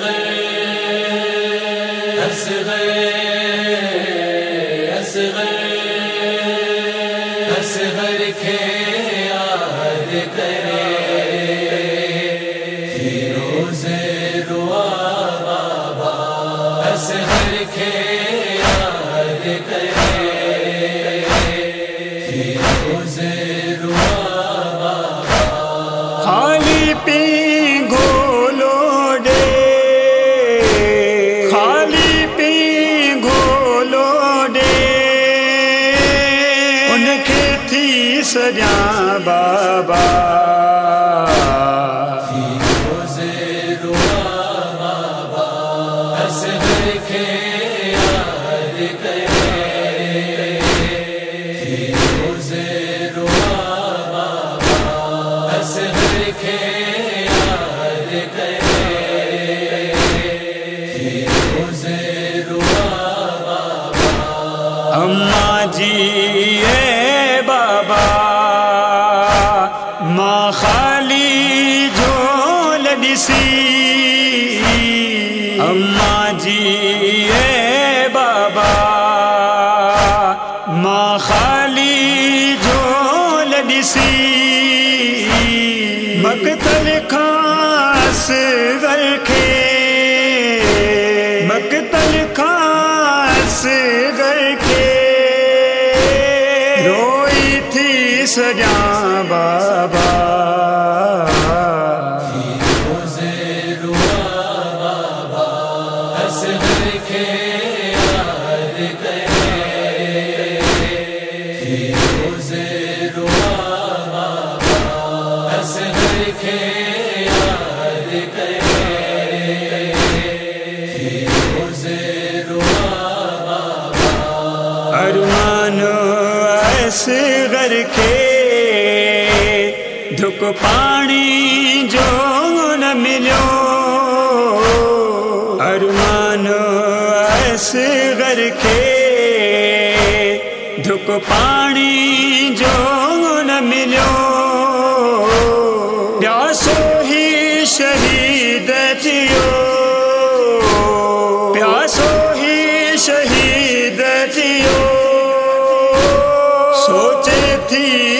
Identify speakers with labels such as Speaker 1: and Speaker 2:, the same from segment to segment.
Speaker 1: خالی سجا بابا اماں جی اے بابا ماں خالی جو لڈسی مقتل خاص گر مقتل خاص گر کے روئی تھی سجا ارمان ایس گر کے دھک پانی جو نہ ملو ایس گر کے دھک پانی جو نہ ملو پیاسو ہی شہید تھیو۔ پیاسو ہی شہید تھیو۔ سوچے تھی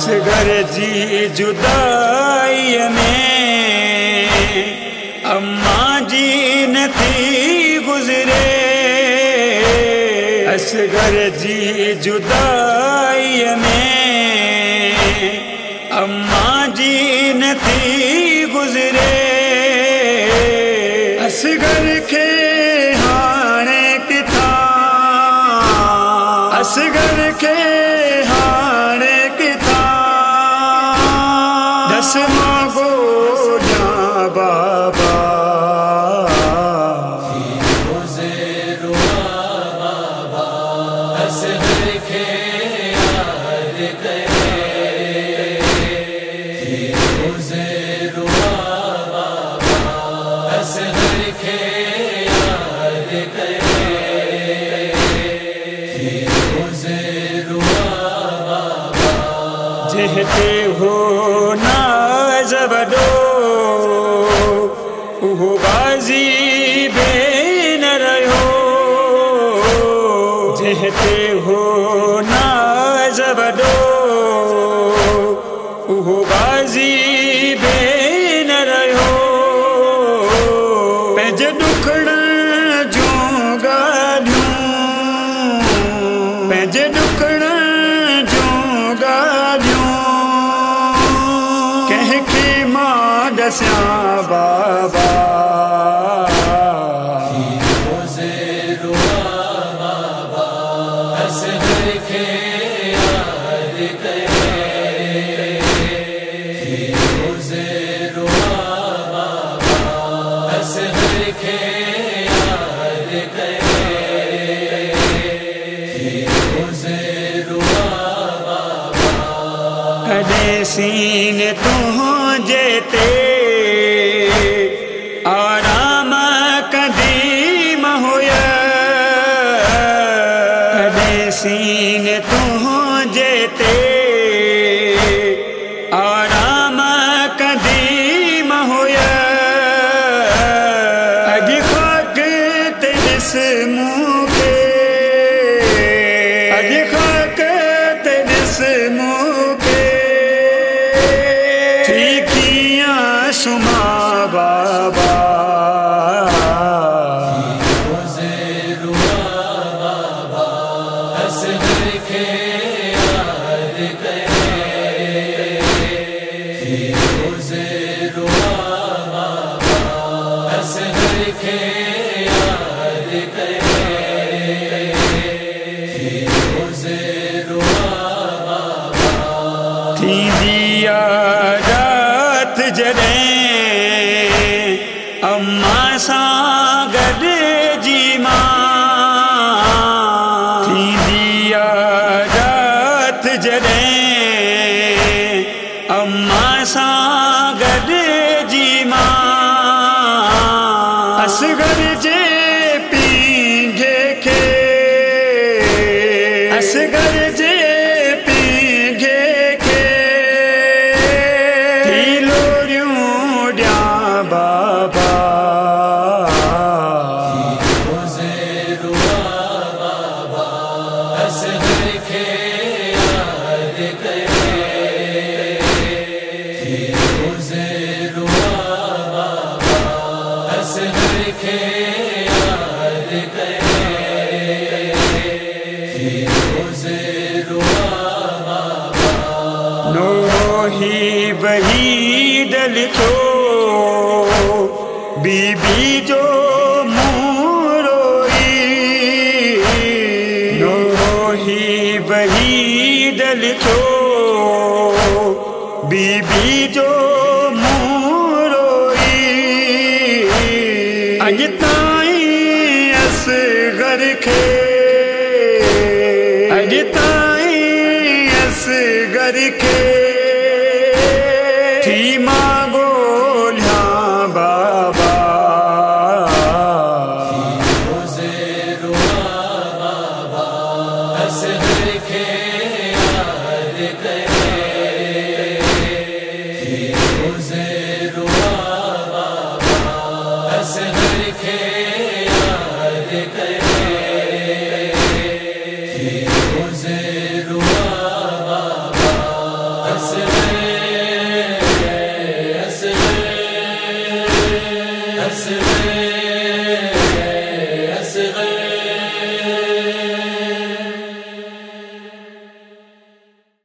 Speaker 1: اصغر جی جدائی میں۔ اماں جی نتی گزرے۔ اصغر جی جدائی میں۔ اماں جی نتی گزرے۔ اصغر کے ہانے کتا اصغر کے دس مانگو جا بابا۔ جہتے ہو نازبڈو اوہ بازی بے نہ رہو جہتے ہو نازبڈو اوہ بازی بے نہ رہو ذلك Chegaria de نو ہی وہی دل بی بی نو ہی وہی دل بی بی جو گر کے تھی
Speaker 2: ماں